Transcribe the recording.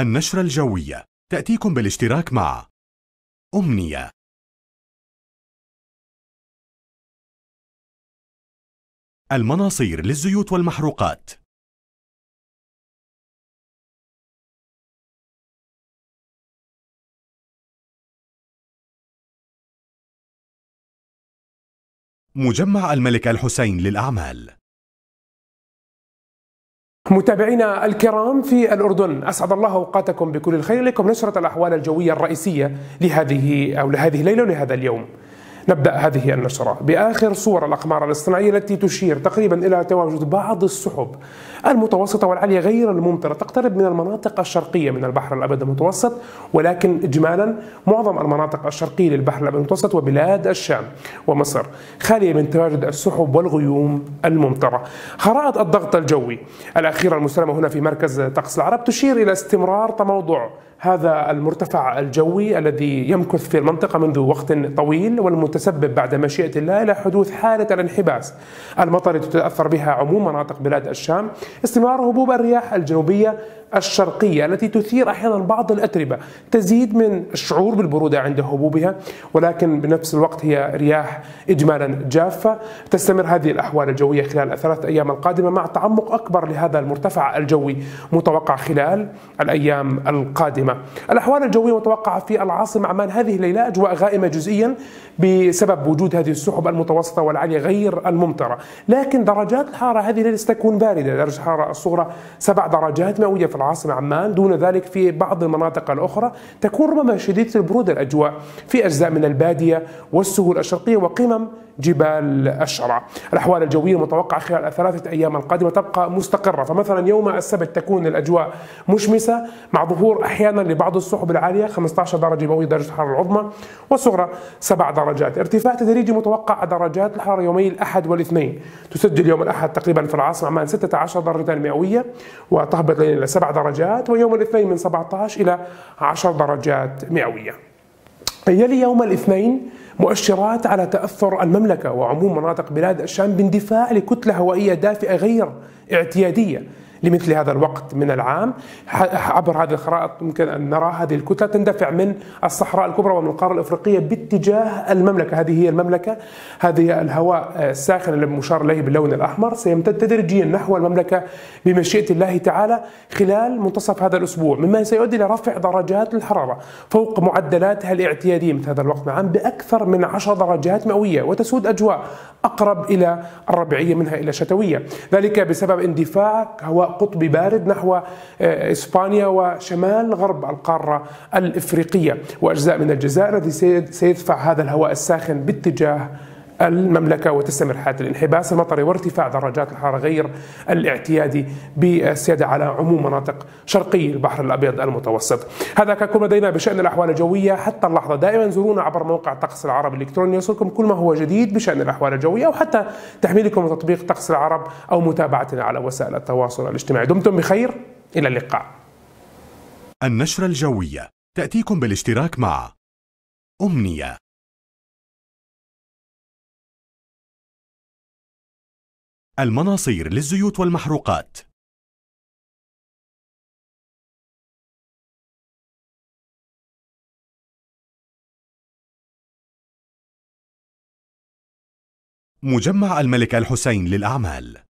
النشرة الجوية. تأتيكم بالاشتراك مع أمنية. المناصير للزيوت والمحروقات. مجمع الملك الحسين للأعمال. متابعينا الكرام في الأردن أسعد الله أوقاتكم بكل الخير لكم نشرة الأحوال الجوية الرئيسية لهذه أو لهذه الليلة ولهذا اليوم. نبدأ هذه النشرة. بآخر صور الأقمار الاصطناعية التي تشير تقريبا إلى تواجد بعض السحب المتوسطة والعالية غير الممطرة تقترب من المناطق الشرقية من البحر الأبيض المتوسط ولكن إجمالا معظم المناطق الشرقية للبحر الأبيض المتوسط وبلاد الشام ومصر خالية من تواجد السحب والغيوم الممطرة. خرائط الضغط الجوي الأخيرة المستلمة هنا في مركز طقس العرب تشير إلى استمرار تموضع هذا المرتفع الجوي الذي يمكث في المنطقة منذ وقت طويل والمتسبب بعد مشيئة الله إلى حدوث حالة الانحباس. المطر تتأثر بها عموم مناطق بلاد الشام. استمرار هبوب الرياح الجنوبية الشرقية التي تثير أحيانا بعض الأتربة تزيد من الشعور بالبرودة عند هبوبها. ولكن بنفس الوقت هي رياح إجمالا جافة. تستمر هذه الأحوال الجوية خلال الثلاث أيام القادمة مع تعمق أكبر لهذا المرتفع الجوي متوقع خلال الأيام القادمة. الأحوال الجوية متوقعة في العاصمة عمان هذه الليلة أجواء غائمة جزئيا بسبب وجود هذه السحب المتوسطة والعالية غير الممطرة. لكن درجات الحرارة هذه الليلة ستكون باردة. درجة الحرارة الصغرى سبع درجات مئوية في العاصمة عمان. دون ذلك في بعض المناطق الأخرى تكون ربما شديدة البرودة الأجواء في أجزاء من البادية والسهول الشرقية وقمم جبال الشرع الأحوال الجوية المتوقعة خلال الثلاثة أيام القادمة تبقى مستقرة. فمثلا يوم السبت تكون الأجواء مشمسة مع ظهور أحيانا لبعض السحب العالية 15 درجة مئوية درجة الحرارة العظمى والصغرى 7 درجات. ارتفاع تدريجي متوقع درجات الحرارة يومي الأحد والاثنين. تسجل يوم الأحد تقريبا في العاصمة عمان 16 درجة مئوية وتهبط إلى 7 درجات ويوم الاثنين من 17 إلى 10 درجات مئوية. يلي يوم الاثنين مؤشرات على تأثر المملكة وعموم مناطق بلاد الشام باندفاع لكتلة هوائية دافئة غير اعتيادية. لمثل هذا الوقت من العام. عبر هذه الخرائط ممكن أن نرى هذه الكتلة تندفع من الصحراء الكبرى ومن القارة الأفريقية باتجاه المملكة. هذه هي المملكة. هذه الهواء الساخن المشار إليه باللون الأحمر. سيمتد تدريجيا نحو المملكة بمشيئة الله تعالى خلال منتصف هذا الأسبوع مما سيؤدي إلى رفع درجات الحرارة فوق معدلاتها الاعتيادية مثل هذا الوقت نعم بأكثر من 10 درجات مئوية وتسود أجواء أقرب إلى الربيعية منها إلى الشتوية. ذلك بسبب اندفاع هواء قطبي بارد نحو آه، إسبانيا وشمال غرب القارة الإفريقية. وأجزاء من الجزائر الذي سيدفع هذا الهواء الساخن باتجاه المملكة وتستمر حالة الانحباس المطري وارتفاع درجات الحرارة غير الاعتيادي بالسيادة على عموم مناطق شرقي البحر الأبيض المتوسط. هذا كان كل لدينا بشأن الأحوال الجوية حتى اللحظة. دائما زورونا عبر موقع طقس العرب الإلكتروني يوصلكم كل ما هو جديد بشأن الأحوال الجوية أو حتى تحميلكم تطبيق طقس العرب أو متابعتنا على وسائل التواصل الاجتماعي. دمتم بخير إلى اللقاء. النشرة الجوية تأتيكم بالاشتراك مع أمنية. المناصير للزيوت والمحروقات. مجمع الملك الحسين للأعمال.